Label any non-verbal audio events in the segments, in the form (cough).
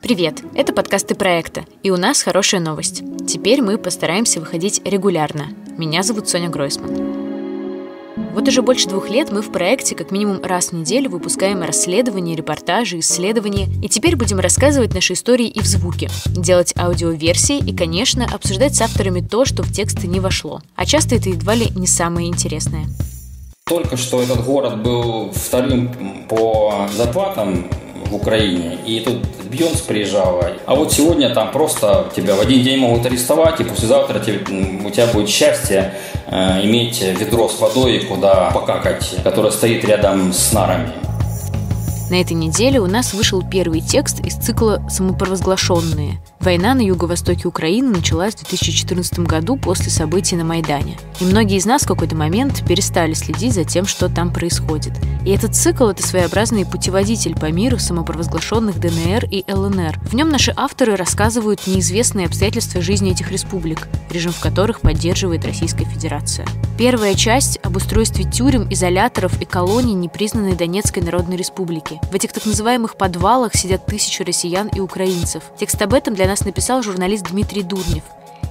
Привет! Это подкасты проекта, и у нас хорошая новость. Теперь мы постараемся выходить регулярно. Меня зовут Соня Гройсман. Вот уже больше двух лет мы в проекте как минимум раз в неделю выпускаем расследования, репортажи, исследования, и теперь будем рассказывать наши истории и в звуке, делать аудиоверсии и, конечно, обсуждать с авторами то, что в тексты не вошло. А часто это едва ли не самое интересное. Только что этот город был вторым по зарплатам в Украине, и тут Бьонс приезжала. А вот сегодня там просто тебя в один день могут арестовать, и послезавтра тебе, у тебя будет счастье иметь ведро с водой, куда покакать, которое стоит рядом с нарами. На этой неделе у нас вышел первый текст из цикла «Самопровозглашенные». Война на юго-востоке Украины началась в 2014 году после событий на Майдане. И многие из нас в какой-то момент перестали следить за тем, что там происходит. И этот цикл – это своеобразный путеводитель по миру самопровозглашенных ДНР и ЛНР. В нем наши авторы рассказывают неизвестные обстоятельства жизни этих республик, режим в которых поддерживает Российская Федерация. Первая часть об устройстве тюрем, изоляторов и колоний непризнанной Донецкой Народной Республики. В этих так называемых подвалах сидят тысячи россиян и украинцев. Текст об этом для нас написал журналист Дмитрий Дурнев.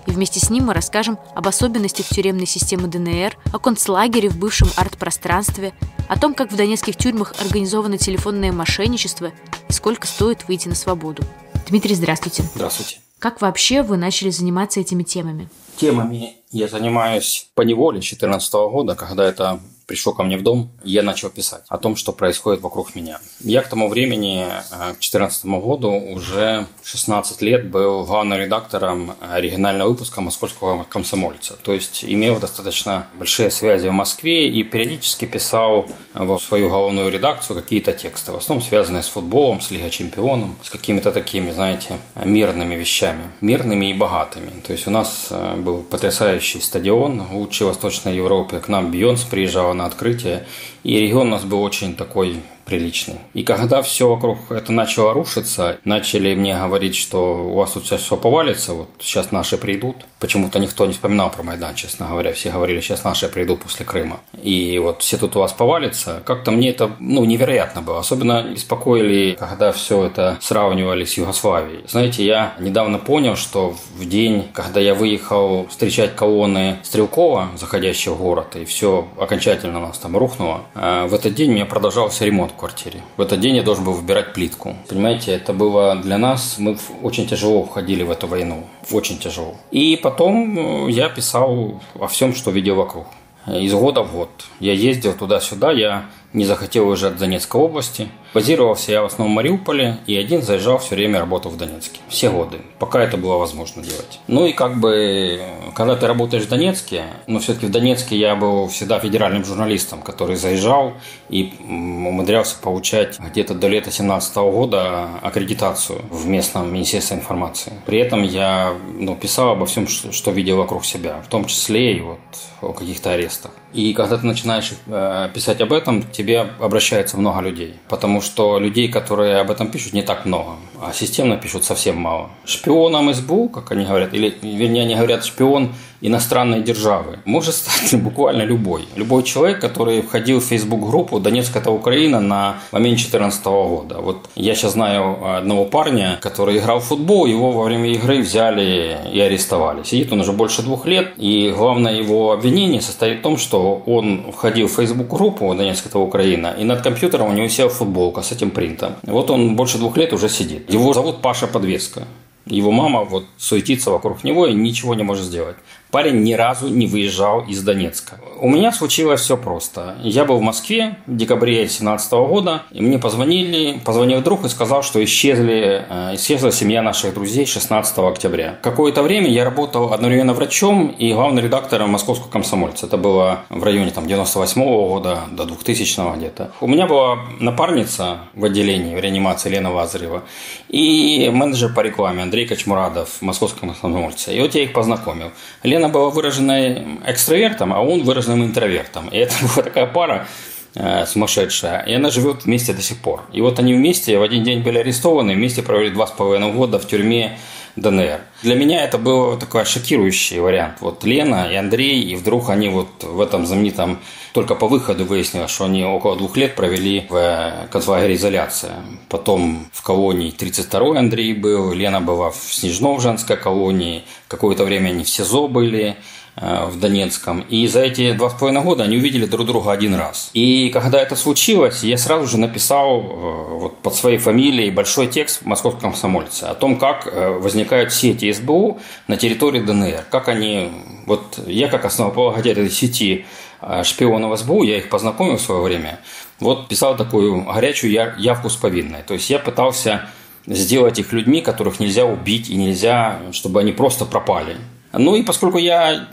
И вместе с ним мы расскажем об особенностях тюремной системы ДНР, о концлагере в бывшем арт-пространстве, о том, как в донецких тюрьмах организовано телефонное мошенничество и сколько стоит выйти на свободу. Дмитрий, здравствуйте. Здравствуйте. Как вообще вы начали заниматься этими темами? Темами я занимаюсь по неволе с 2014 года, когда это пришел ко мне в дом, я начал писать о том, что происходит вокруг меня. Я к тому времени, э, к 2014 году, уже 16 лет был главным редактором оригинального выпуска «Московского комсомольца». То есть имел достаточно большие связи в Москве и периодически писал в свою главную редакцию какие-то тексты, в основном связанные с футболом, с Лигой чемпионом, с какими-то такими, знаете, мирными вещами, мирными и богатыми. То есть у нас э, был потрясающий стадион, лучший в Восточной Европе. К нам Бьонс приезжал на открытие. И регион у нас был очень такой приличный. И когда все вокруг это начало рушиться, начали мне говорить, что у вас тут сейчас все повалится, вот сейчас наши придут. Почему-то никто не вспоминал про Майдан, честно говоря. Все говорили, сейчас наши придут после Крыма. И вот все тут у вас повалится. Как-то мне это ну, невероятно было. Особенно беспокоили, когда все это сравнивали с Югославией. Знаете, я недавно понял, что в день, когда я выехал встречать колонны Стрелкова, заходящего в город, и все окончательно у нас там рухнуло, в этот день у меня продолжался ремонт квартире. В этот день я должен был выбирать плитку. Понимаете, это было для нас, мы очень тяжело входили в эту войну. Очень тяжело. И потом э, я писал о всем, что видел вокруг. Из года в год. Я ездил туда-сюда, я не захотел уезжать в Донецкой области. Базировался я в основном в Мариуполе, и один заезжал все время, работал в Донецке. Все годы, пока это было возможно делать. Ну и как бы, когда ты работаешь в Донецке, но все-таки в Донецке я был всегда федеральным журналистом, который заезжал и умудрялся получать где-то до лета 2017 года аккредитацию в местном Министерстве информации. При этом я ну, писал обо всем, что, видел вокруг себя, в том числе и вот о каких-то арестах. И когда ты начинаешь э, писать об этом, тебе обращается много людей. Потому что людей, которые об этом пишут, не так много. А системно пишут совсем мало. Шпионом СБУ, как они говорят, или вернее они говорят шпион иностранной державы, может стать (laughs) буквально любой. Любой человек, который входил в Facebook-группу «Донецк – это Украина» на момент 2014 года. Вот я сейчас знаю одного парня, который играл в футбол, его во время игры взяли и арестовали. Сидит он уже больше двух лет, и главное его обвинение состоит в том, что он входил в Facebook-группу «Донецк – это Украина», и над компьютером у него села футболка с этим принтом. Вот он больше двух лет уже сидит. Его зовут Паша Подвеска. Его мама вот суетится вокруг него и ничего не может сделать. Парень ни разу не выезжал из Донецка. У меня случилось все просто. Я был в Москве в декабре 2017 года, и мне позвонили, позвонил друг и сказал, что исчезли, э, исчезла семья наших друзей 16 октября. Какое-то время я работал одновременно врачом и главным редактором московского комсомольца. Это было в районе там, 98 года до 2000 где-то. У меня была напарница в отделении в реанимации Лена Лазарева и менеджер по рекламе Андрей Кочмурадов в московском комсомольце. И вот я их познакомил. Лена Лена была выраженной экстравертом, а он выраженным интровертом. И это (laughs) была такая пара э, сумасшедшая. И она живет вместе до сих пор. И вот они вместе в один день были арестованы, вместе провели два с половиной года в тюрьме ДНР. Для меня это был такой шокирующий вариант. Вот Лена и Андрей, и вдруг они вот в этом знаменитом только по выходу выяснилось, что они около двух лет провели в концлагере изоляция. Потом в колонии 32-й Андрей был, Лена была в Снежном женской колонии, какое-то время они в СИЗО были э, в Донецком. И за эти два с половиной года они увидели друг друга один раз. И когда это случилось, я сразу же написал э, вот, под своей фамилией большой текст в «Московском комсомольце» о том, как э, возникают сети СБУ на территории ДНР. Как они... Вот я как основополагатель этой сети Э, шпионов СБУ, я их познакомил в свое время, вот писал такую горячую явку с повинной. То есть я пытался сделать их людьми, которых нельзя убить и нельзя, чтобы они просто пропали. Ну и поскольку я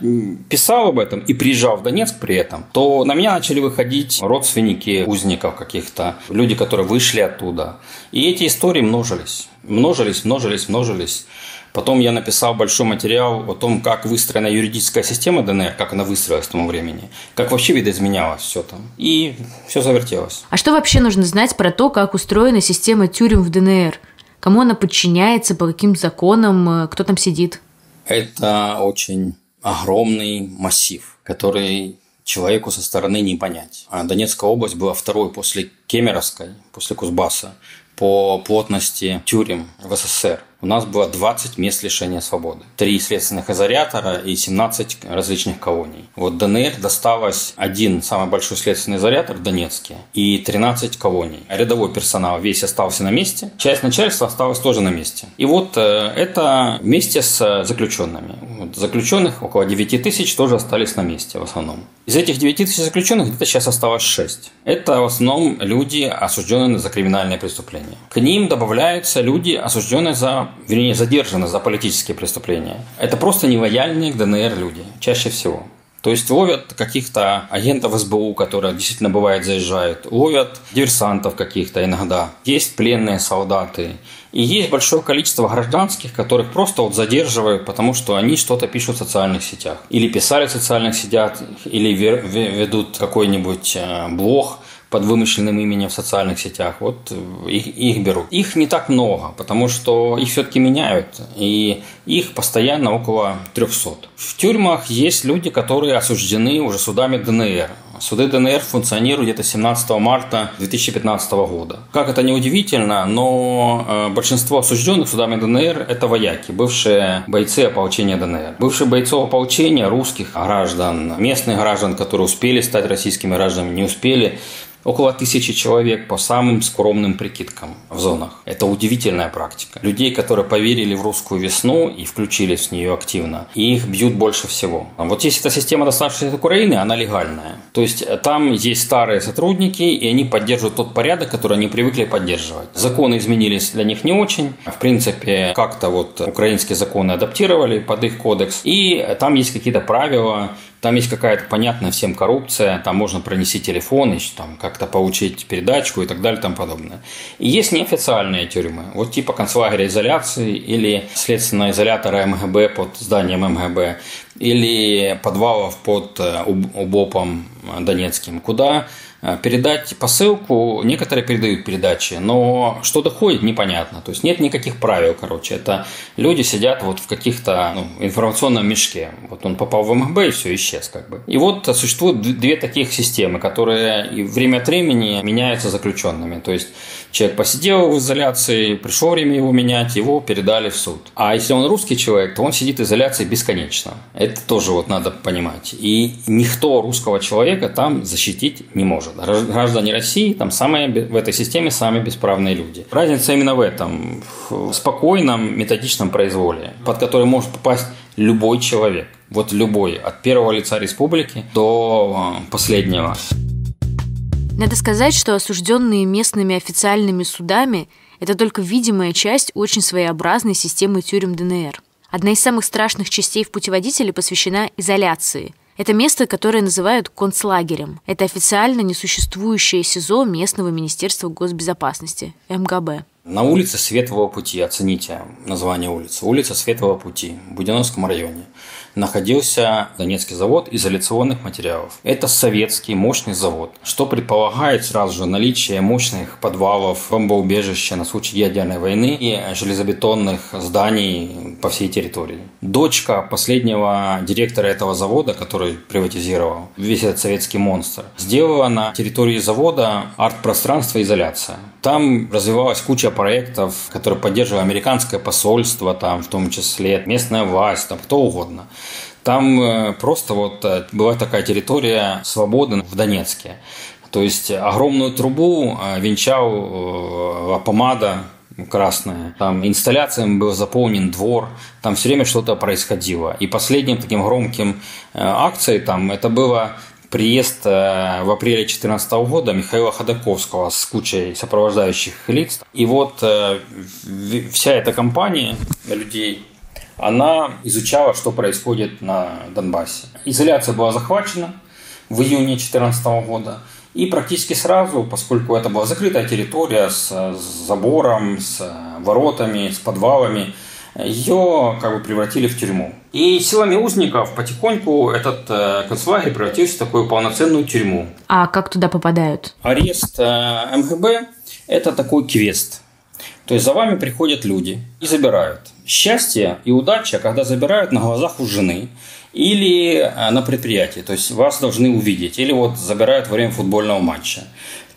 писал об этом и приезжал в Донецк при этом, то на меня начали выходить родственники узников каких-то, люди, которые вышли оттуда. И эти истории множились, множились, множились, множились. Потом я написал большой материал о том, как выстроена юридическая система ДНР, как она выстроилась к тому времени, как вообще видоизменялось все там. И все завертелось. А что вообще нужно знать про то, как устроена система тюрем в ДНР? Кому она подчиняется, по каким законам, э, кто там сидит? Это очень огромный массив, который человеку со стороны не понять. А Донецкая область была второй после Кемеровской, после Кузбасса, по плотности тюрем в СССР у нас было 20 мест лишения свободы. Три следственных изолятора и 17 различных колоний. Вот ДНР досталось один самый большой следственный изолятор в Донецке и 13 колоний. Рядовой персонал весь остался на месте, часть начальства осталась тоже на месте. И вот э, это вместе с заключенными. Вот заключенных около 9 тысяч тоже остались на месте в основном. Из этих 9 тысяч заключенных где-то сейчас осталось 6. Это в основном люди, осужденные за криминальные преступления. К ним добавляются люди, осужденные за вернее, задержаны за политические преступления. Это просто нелояльные к ДНР люди, чаще всего. То есть ловят каких-то агентов СБУ, которые действительно бывает заезжают, ловят диверсантов каких-то иногда. Есть пленные солдаты. И есть большое количество гражданских, которых просто вот задерживают, потому что они что-то пишут в социальных сетях. Или писали в социальных сетях, или ведут какой-нибудь э, блог под вымышленным именем в социальных сетях, вот э, их, их берут. Их не так много, потому что их все-таки меняют, и их постоянно около 300. В тюрьмах есть люди, которые осуждены уже судами ДНР. Суды ДНР функционируют где-то 17 марта 2015 года. Как это не удивительно, но э, большинство осужденных судами ДНР – это вояки, бывшие бойцы ополчения ДНР. Бывшие бойцы ополчения русских граждан, местных граждан, которые успели стать российскими гражданами, не успели, около тысячи человек по самым скромным прикидкам в зонах. Это удивительная практика. Людей, которые поверили в русскую весну и включились в нее активно, их бьют больше всего. Вот если эта система, доставшаяся от Украины, она легальная. То есть э, там есть старые сотрудники, и они поддерживают тот порядок, который они привыкли поддерживать. Законы изменились для них не очень. В принципе, как-то вот украинские законы адаптировали под их кодекс. И там есть какие-то правила, там есть какая-то понятная всем коррупция, там можно пронести телефон, и там как-то получить передачку и так далее и тому подобное. И есть неофициальные тюрьмы, вот типа концлагеря изоляции или следственного изолятора МГБ под зданием МГБ, или подвалов под э, УБОПом Донецким, куда Э, передать посылку, некоторые передают передачи, но что доходит, непонятно. То есть нет никаких правил, короче. Это люди сидят вот в каких-то ну, информационном мешке. Вот он попал в МГБ и все, исчез как бы. И вот существуют две таких системы, которые время от времени меняются заключенными. То есть человек посидел в изоляции, пришло время его менять, его передали в суд. А если он русский человек, то он сидит в изоляции бесконечно. Это тоже вот надо понимать. И никто русского человека там защитить не может. Граждане России там самые, в этой системе самые бесправные люди. Разница именно в этом, в спокойном методичном произволе, под который может попасть любой человек. Вот любой, от первого лица республики до э, последнего. Надо сказать, что осужденные местными официальными судами – это только видимая часть очень своеобразной системы тюрем ДНР. Одна из самых страшных частей в путеводителе посвящена изоляции – это место, которое называют концлагерем. Это официально несуществующее СИЗО местного Министерства госбезопасности, МГБ. На улице Светлого пути, оцените название улицы, улица Светлого пути в Буденновском районе находился Донецкий завод изоляционных материалов. Это советский мощный завод, что предполагает сразу же наличие мощных подвалов, бомбоубежища на случай ядерной войны и железобетонных зданий по всей территории. Дочка последнего директора этого завода, который приватизировал весь этот советский монстр, сделала на территории завода арт-пространство изоляция. Там развивалась куча проектов, которые поддерживало американское посольство, там, в том числе местная власть, там, кто угодно. Там э, просто вот э, была такая территория свободы в Донецке. То есть огромную трубу э, венчал помада красная. Там инсталляциями был заполнен двор, там все время что-то происходило. И последним таким громким акцией там это было приезд в апреле 2014 года Михаила Ходаковского с кучей сопровождающих лиц. И вот вся эта компания людей она изучала, что происходит на Донбассе. Изоляция была захвачена в июне 2014 года. И практически сразу, поскольку это была закрытая территория с, забором, с воротами, с подвалами, ее как бы превратили в тюрьму. И силами узников потихоньку этот э, концлагерь превратился в такую полноценную тюрьму. А как туда попадают? Арест э, МГБ – это такой квест. То есть за вами приходят люди и забирают счастье и удача, когда забирают на глазах у жены или э, на предприятии, то есть вас должны увидеть, или вот забирают во время футбольного матча.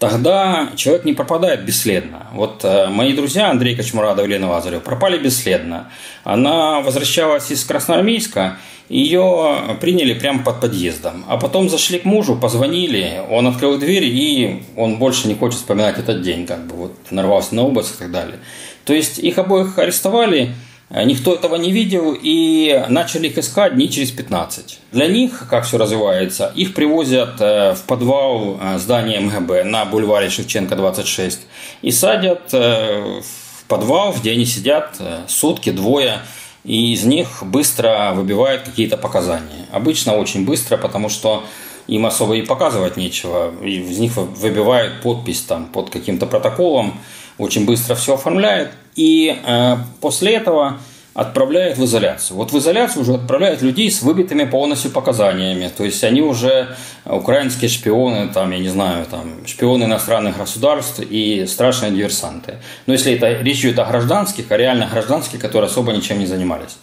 Тогда человек не пропадает бесследно. Вот э, мои друзья Андрей Кочмурадов и Лена Лазарева пропали бесследно. Она возвращалась из Красноармейска, ее приняли прямо под подъездом. А потом зашли к мужу, позвонили, он открыл дверь, и он больше не хочет вспоминать этот день, как бы вот нарвался на обыск и так далее. То есть их обоих арестовали, никто этого не видел и начали их искать дней через 15. Для них, как все развивается, их привозят э, в подвал э, здания МГБ на бульваре Шевченко 26 и садят в подвал, где они сидят сутки, двое, и из них быстро выбивают какие-то показания. Обычно очень быстро, потому что им особо и показывать нечего. Из них выбивают подпись там под каким-то протоколом, очень быстро все оформляют, и э, после этого отправляют в изоляцию. Вот в изоляцию уже отправляют людей с выбитыми полностью показаниями. То есть они уже украинские шпионы, там, я не знаю, там, шпионы иностранных государств и страшные диверсанты. Но если это речь идет о гражданских, о реально гражданских, которые особо ничем не занимались.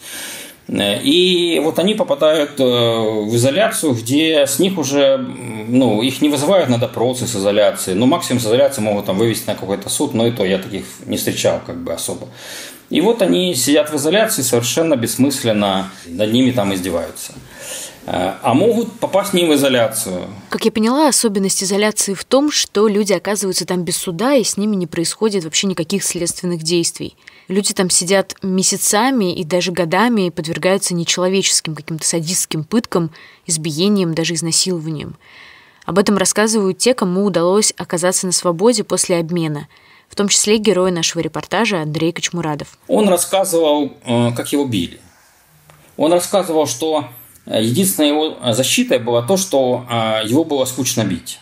И вот они попадают э, в изоляцию, где с них уже, ну, их не вызывают на допросы с изоляции. Ну, максимум с изоляции могут там вывести на какой-то суд, но и то я таких не встречал как бы особо. И вот они сидят в изоляции, совершенно бессмысленно над ними там издеваются. А могут попасть не в изоляцию. Как я поняла, особенность изоляции в том, что люди оказываются там без суда, и с ними не происходит вообще никаких следственных действий. Люди там сидят месяцами и даже годами и подвергаются нечеловеческим каким-то садистским пыткам, избиениям, даже изнасилованиям. Об этом рассказывают те, кому удалось оказаться на свободе после обмена, в том числе герой нашего репортажа Андрей Кочмурадов. Он рассказывал, э, как его били. Он рассказывал, что э, единственной его защитой было то, что э, его было скучно бить.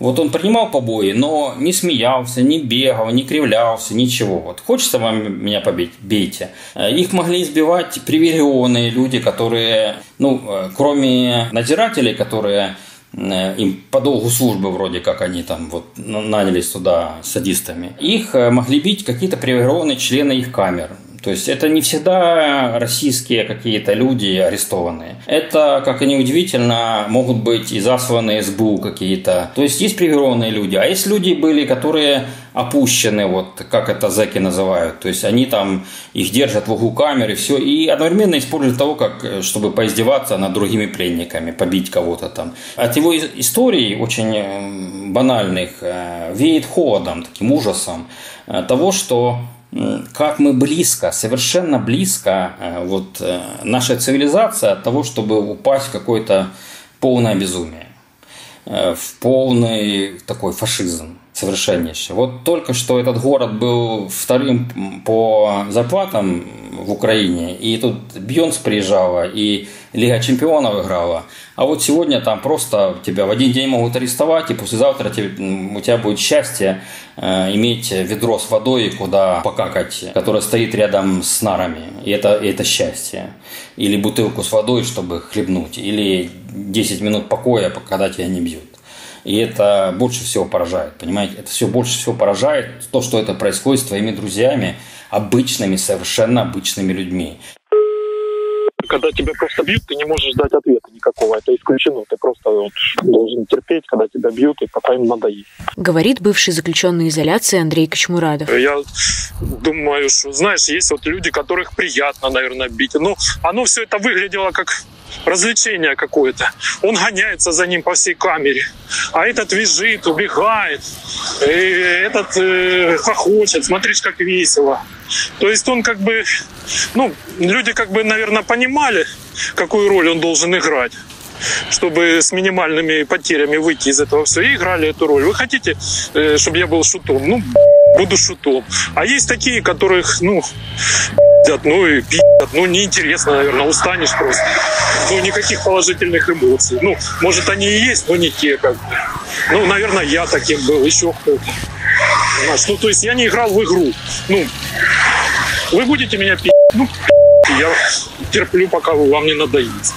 Вот он принимал побои, но не смеялся, не бегал, не кривлялся, ничего. Вот хочется вам меня побить, бейте. Э, их могли избивать привилегированные люди, которые, ну, э, кроме надзирателей, которые э, им по долгу службы вроде как они там вот нанялись туда садистами. Их могли бить какие-то привилегированные члены их камер. То есть это не всегда российские какие-то люди арестованные. Это, как и неудивительно, могут быть и засланные СБУ какие-то. То есть есть привилегированные люди, а есть люди были, которые опущены, вот как это зэки называют. То есть они там, их держат в углу камеры, все, и одновременно используют того, как, чтобы поиздеваться над другими пленниками, побить кого-то там. От его историй, очень банальных, э, веет холодом, таким ужасом э, того, что как мы близко, совершенно близко э, вот э, наша цивилизация от того, чтобы упасть в какое-то полное безумие, э, в полный такой фашизм. Совершеннейший. Вот только что этот город был вторым по зарплатам в Украине, и тут Бьонс приезжала, и Лига чемпионов играла. А вот сегодня там просто тебя в один день могут арестовать, и послезавтра тебе, у тебя будет счастье э, иметь ведро с водой, куда покакать, которое стоит рядом с нарами. И это, и это счастье. Или бутылку с водой, чтобы хлебнуть. Или 10 минут покоя, когда тебя не бьют. И это больше всего поражает, понимаете? Это все больше всего поражает то, что это происходит с твоими друзьями, обычными, совершенно обычными людьми когда тебя просто бьют, ты не можешь дать ответа никакого. Это исключено. Ты просто вот должен терпеть, когда тебя бьют, и пока им надоест. Говорит бывший заключенный изоляции Андрей Кочмурадов. Я думаю, что, знаешь, есть вот люди, которых приятно, наверное, бить. Но оно все это выглядело как развлечение какое-то. Он гоняется за ним по всей камере. А этот визжит, убегает. И этот э, хохочет. Смотришь, как весело. То есть он как бы... Ну, люди как бы, наверное, понимали, какую роль он должен играть чтобы с минимальными потерями выйти из этого все. И играли эту роль. Вы хотите, э, чтобы я был шутом? Ну, буду шутом. А есть такие, которых, ну, ну и пи***ят, ну неинтересно, наверное, устанешь просто. Ну, никаких положительных эмоций. Ну, может, они и есть, но не те, как бы. Ну, наверное, я таким был, еще кто-то. Ну, то есть я не играл в игру. Ну, вы будете меня пи***, ну, я терплю, пока вам не надоест.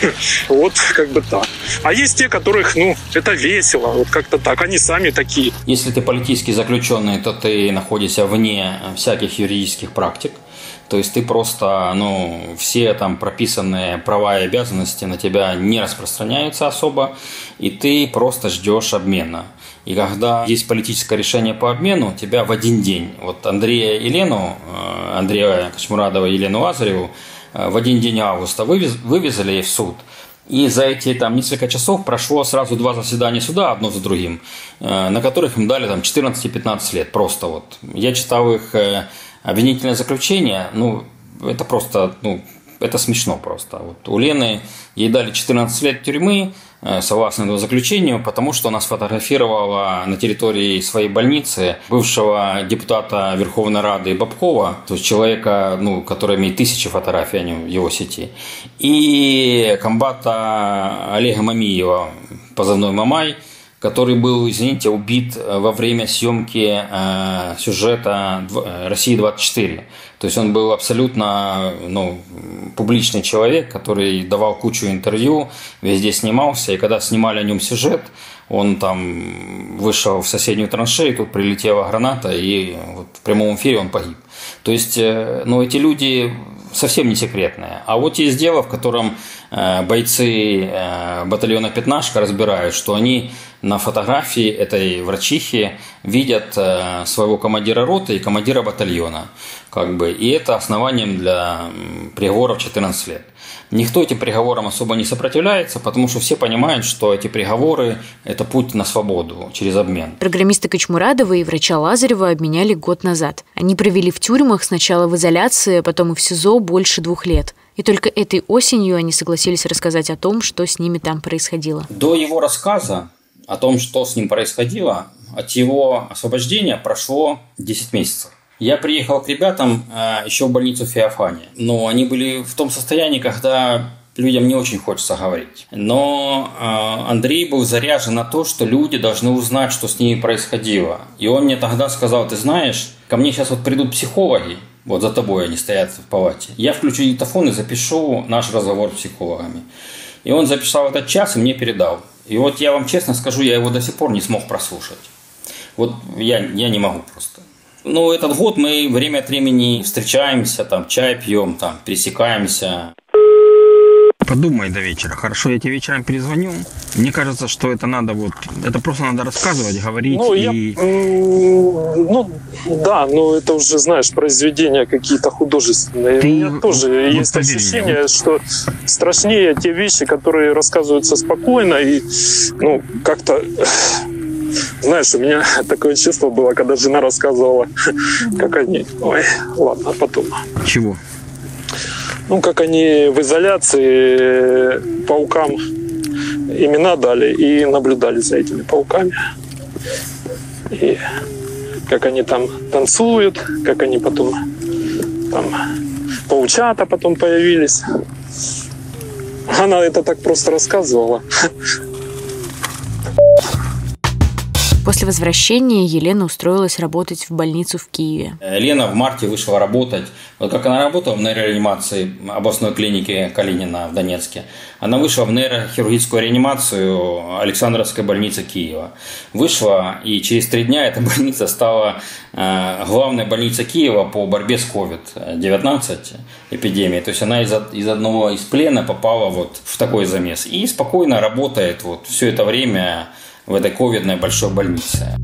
(laughs) Вот как бы так. А есть те, которых, ну, это весело, вот как-то так. Они сами такие. Если ты политический заключенный, то ты находишься вне всяких юридических практик. То есть ты просто, ну, все там прописанные права и обязанности на тебя не распространяются особо, и ты просто ждешь обмена. И когда есть политическое решение по обмену, тебя в один день, вот Андрея и Лену, э, Андрея Кочмурадова и Елену Лазареву, э, в один день августа вывез, вывезли в суд. И за эти там несколько часов прошло сразу два заседания суда, одно за другим, э, на которых им дали там 14-15 лет. Просто вот. Я читал их Обвинительное заключение, ну, это просто, ну, это смешно просто. Вот у Лены ей дали 14 лет тюрьмы, э, согласно этому заключению, потому что она сфотографировала на территории своей больницы бывшего депутата Верховной Рады Бабкова, то есть человека, ну, который имеет тысячи фотографий в его сети, и комбата Олега Мамиева, позывной Мамай, который был, извините, убит э, во время съемки э, сюжета э, «России-24». То есть он был абсолютно ну, публичный человек, который давал кучу интервью, везде снимался, и когда снимали о нем сюжет, он там вышел в соседнюю траншею, тут прилетела граната, и вот в прямом эфире он погиб. То есть, ну, эти люди совсем не секретные. А вот есть дело, в котором бойцы батальона «Пятнашка» разбирают, что они на фотографии этой врачихи видят э, своего командира роты и командира батальона. Как бы, и это основанием для приговоров 14 лет. Никто этим приговорам особо не сопротивляется, потому что все понимают, что эти приговоры – это путь на свободу через обмен. Программиста Кочмурадова и врача Лазарева обменяли год назад. Они провели в тюрьмах сначала в изоляции, а потом и в СИЗО больше двух лет. И только этой осенью они согласились рассказать о том, что с ними там происходило. До его рассказа о том, что с ним происходило, от его освобождения прошло 10 месяцев. Я приехал к ребятам э, еще в больницу Феофания. Но они были в том состоянии, когда людям не очень хочется говорить. Но э, Андрей был заряжен на то, что люди должны узнать, что с ними происходило. И он мне тогда сказал, ты знаешь, ко мне сейчас вот придут психологи, вот за тобой они стоят в палате. Я включу диктофон и запишу наш разговор с психологами. И он записал этот час и мне передал. И вот я вам честно скажу, я его до сих пор не смог прослушать. Вот я, я не могу просто. Ну, этот год мы время от времени встречаемся, там, чай пьем, там, пересекаемся. Подумай до вечера. Хорошо, я тебе вечером перезвоню. Мне кажется, что это надо вот... Это просто надо рассказывать, говорить ну, и... Я, ну, да, но это уже, знаешь, произведения какие-то художественные. Ты, У меня тоже вот есть ощущение, мне. что страшнее те вещи, которые рассказываются спокойно и, ну, как-то... Знаешь, у меня (laughs) такое чувство было, когда жена рассказывала, (laughs) как они... Ой, ладно, потом. Чего? ну, как они в изоляции паукам имена дали и наблюдали за этими пауками. И как они там танцуют, как они потом там паучата потом появились. Она это так просто рассказывала. (laughs) После возвращения Елена устроилась работать в больницу в Киеве. Э, Лена в марте вышла работать. Вот как она работала в нейрореанимации областной клиники Калинина в Донецке, она вышла в нейрохирургическую реанимацию Александровской больницы Киева. Вышла, и через три дня эта (laughs) больница стала э, главной больницей Киева по борьбе с COVID-19 эпидемией. То есть она из, из одного из плена попала вот в такой замес. И спокойно работает вот все это время в этой ковидной большой больнице.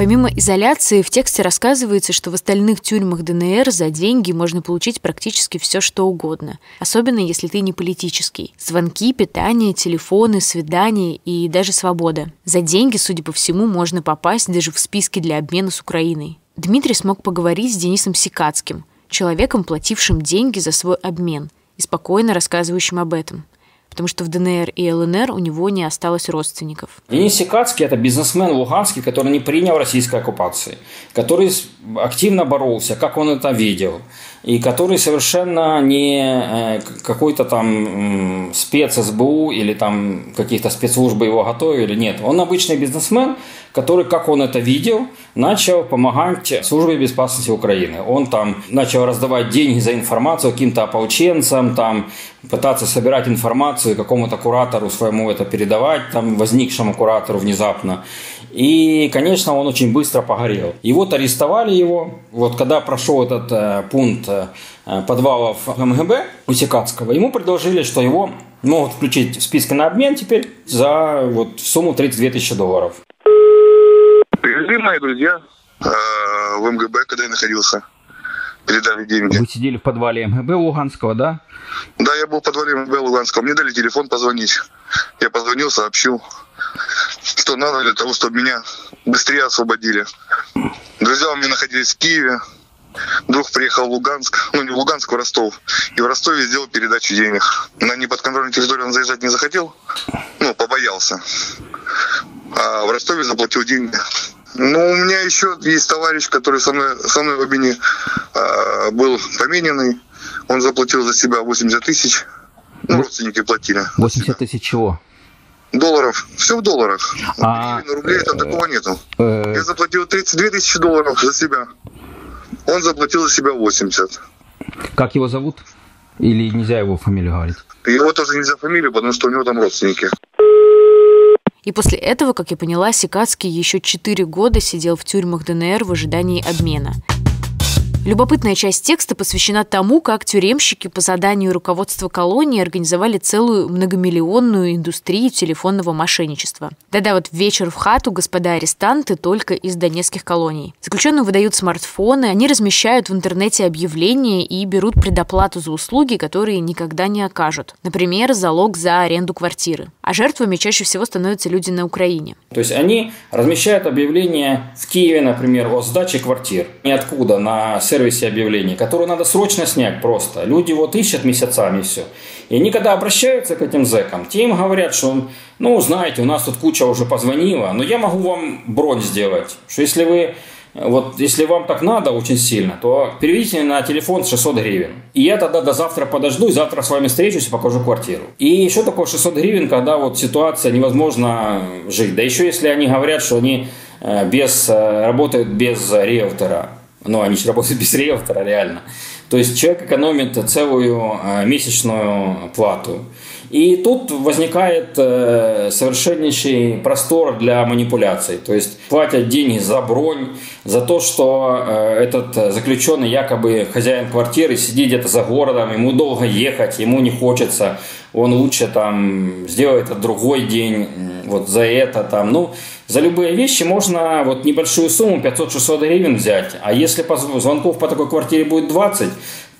Помимо изоляции, в тексте рассказывается, что в остальных тюрьмах ДНР за деньги можно получить практически все, что угодно. Особенно, если ты не политический. Звонки, питание, телефоны, свидания и даже свобода. За деньги, судя по всему, можно попасть даже в списки для обмена с Украиной. Дмитрий смог поговорить с Денисом Сикацким, человеком, платившим деньги за свой обмен и спокойно рассказывающим об этом потому что в ДНР и ЛНР у него не осталось родственников. Денис Сикацкий – это бизнесмен луганский, который не принял российской оккупации, который активно боролся, как он это видел, и который совершенно не э, какой-то там спец СБУ или там каких-то спецслужбы его готовили, нет. Он обычный бизнесмен, который, как он это видел, начал помогать службе безопасности Украины. Он там начал раздавать деньги за информацию каким-то ополченцам, там пытаться собирать информацию какому-то куратору своему это передавать, там возникшему куратору внезапно. И, конечно, он очень быстро погорел. И вот арестовали его. Вот когда прошел этот э, пункт э, подвалов МГБ у Секацкого, ему предложили, что его могут включить в список на обмен теперь за вот сумму 32 тысячи долларов. Привезли мои друзья э, в МГБ, когда я находился. Передали деньги. Вы сидели в подвале МГБ Луганского, да? Да, я был в подвале МГБ Луганского. Мне дали телефон позвонить. Я позвонил, сообщил, что надо для того, чтобы меня быстрее освободили. Друзья у меня находились в Киеве. Друг приехал в Луганск, ну не в Луганск, в Ростов. И в Ростове сделал передачу денег. На неподконтрольную территорию он заезжать не захотел. Ну, побоялся. А в Ростове заплатил деньги. Ну, у меня еще есть товарищ, который со мной, со мной в обмене а, был помененный. Он заплатил за себя 80 тысяч. Ну, родственники платили. 80 тысяч чего? Долларов. Все в долларах. А... На рублей там такого нету. Э, Я заплатил 32 тысячи долларов за себя. Он заплатил за себя 80. Как его зовут? Или нельзя его фамилию говорить? Его тоже нельзя фамилию, потому что у него там родственники. И после этого, как я поняла, Сикацкий еще четыре года сидел в тюрьмах ДНР в ожидании обмена. Любопытная часть текста посвящена тому, как тюремщики по заданию руководства колонии организовали целую многомиллионную индустрию телефонного мошенничества. Да-да, вот вечер в хату господа арестанты только из донецких колоний. Заключенным выдают смартфоны, они размещают в интернете объявления и берут предоплату за услуги, которые никогда не окажут. Например, залог за аренду квартиры. А жертвами чаще всего становятся люди на Украине. То есть они размещают объявления в Киеве, например, о сдаче квартир. Ниоткуда, на сервисе объявлений, которую надо срочно снять просто. Люди вот ищут месяцами все. И они когда обращаются к этим зэкам, те им говорят, что, ну, знаете, у нас тут куча уже позвонила, но я могу вам бронь сделать, что если вы вот если вам так надо очень сильно, то переведите на телефон 600 гривен. И я тогда до завтра подожду, и завтра с вами встречусь и покажу квартиру. И еще такое 600 гривен, когда вот ситуация невозможно жить. Да еще если они говорят, что они э, без, э, работают без риэлтора. Ну, они же работают без риэлтора, реально. То есть человек экономит целую э, месячную плату. И тут возникает э, совершеннейший простор для манипуляций. То есть платят деньги за бронь, за то, что э, этот заключенный, якобы хозяин квартиры, сидит где-то за городом, ему долго ехать, ему не хочется, он лучше там сделает это другой день, вот за это там. Ну, за любые вещи можно вот небольшую сумму, 500-600 гривен взять. А если звонков по такой квартире будет 20,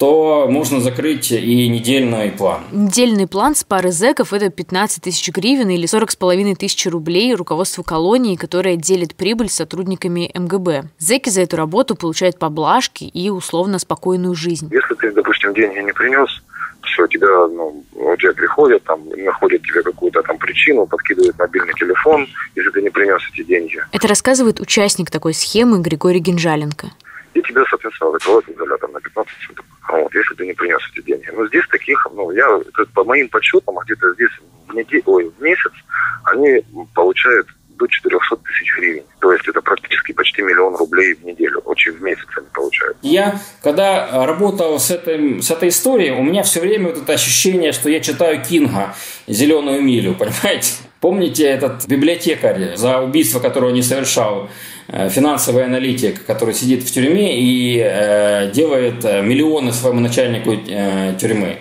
то можно закрыть и недельный план. Недельный план с пары зэков – это 15 тысяч гривен или 40 с половиной тысяч рублей руководству колонии, которое делит прибыль с сотрудниками МГБ. Зэки за эту работу получают поблажки и условно спокойную жизнь. Если ты, допустим, деньги не принес, все, тебя, ну, у тебя приходят, там, находят тебе какую-то там причину, подкидывают мобильный телефон, если ты не принес эти деньги. Это рассказывает участник такой схемы Григорий Генжаленко. И тебя, соответственно, закроют изолятор на 15 суток. Вот, если ты не принес эти деньги. Но здесь таких, ну, я, по моим подсчетам, где-то здесь в, неделю, ой, в месяц они получают до 400 тысяч гривен. То есть это практически почти миллион рублей в неделю. Очень в месяц они получают. Я, когда работал с, этой, с этой историей, у меня все время вот это ощущение, что я читаю Кинга «Зеленую милю», (laughs) понимаете? Помните этот библиотекарь, за убийство которого не совершал, э, финансовый аналитик, который сидит в тюрьме и э, делает э, миллионы своему начальнику э, тюрьмы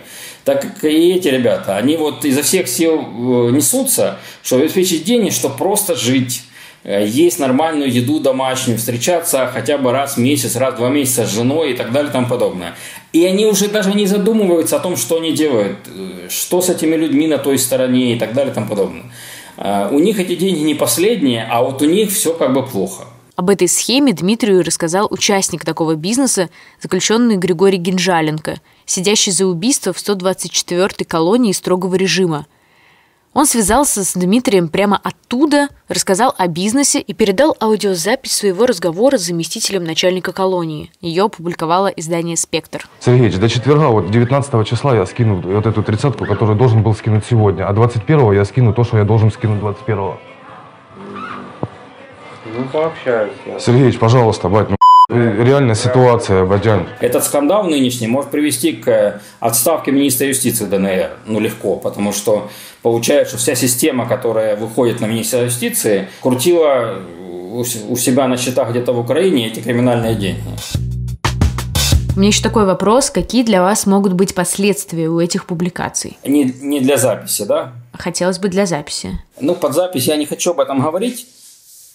так как и эти ребята, они вот изо всех сил э, несутся, чтобы обеспечить деньги, чтобы просто жить э, есть нормальную еду домашнюю, встречаться хотя бы раз в месяц, раз в два месяца с женой и так далее и тому подобное. И они уже даже не задумываются о том, что они делают, э, что с этими людьми на той стороне и так далее и тому подобное. У них эти деньги не последние, а вот у них все как бы плохо. Об этой схеме Дмитрию рассказал участник такого бизнеса, заключенный Григорий Генжаленко, сидящий за убийство в 124-й колонии строгого режима. Он связался с Дмитрием прямо оттуда, рассказал о бизнесе и передал аудиозапись своего разговора с заместителем начальника колонии. Ее опубликовало издание «Спектр». Сергеевич, до четверга, вот 19 числа я скину вот эту тридцатку, которую должен был скинуть сегодня, а 21 я скину то, что я должен скинуть 21 -го. Ну, пообщаюсь. Сергеевич, пожалуйста, бать, ну реальная ситуация, Бадян. Этот скандал нынешний может привести к отставке министра юстиции ДНР. Ну, легко, потому что получается, что вся система, которая выходит на министра юстиции, крутила у себя на счетах где-то в Украине эти криминальные деньги. У меня еще такой вопрос. Какие для вас могут быть последствия у этих публикаций? Не, не для записи, да? Хотелось бы для записи. Ну, под запись я не хочу об этом говорить.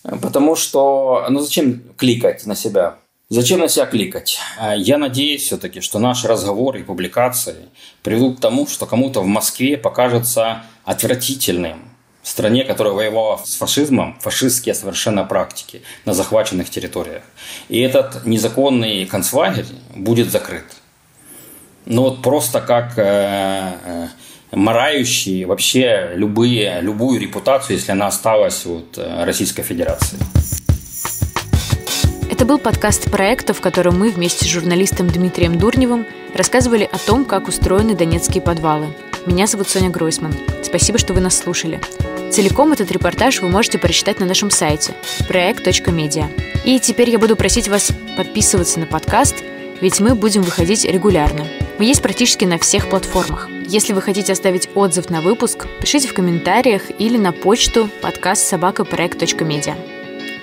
Потому что, ну зачем кликать на себя? Зачем на себя кликать? А я надеюсь все-таки, что наши разговоры и публикации приведут к тому, что кому-то в Москве покажется отвратительным в стране, которая воевала с фашизмом, фашистские совершенно практики на захваченных территориях. И этот незаконный концлагерь будет закрыт. Ну вот просто как э, э, марающий вообще любые, любую репутацию, если она осталась от э, Российской Федерации. Это был подкаст проекта, в котором мы вместе с журналистом Дмитрием Дурневым рассказывали о том, как устроены донецкие подвалы. Меня зовут Соня Гройсман. Спасибо, что вы нас слушали. Целиком этот репортаж вы можете прочитать на нашем сайте проект.медиа. И теперь я буду просить вас подписываться на подкаст, ведь мы будем выходить регулярно. Мы есть практически на всех платформах. Если вы хотите оставить отзыв на выпуск, пишите в комментариях или на почту подкаст собакапроект.медиа.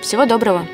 Всего доброго!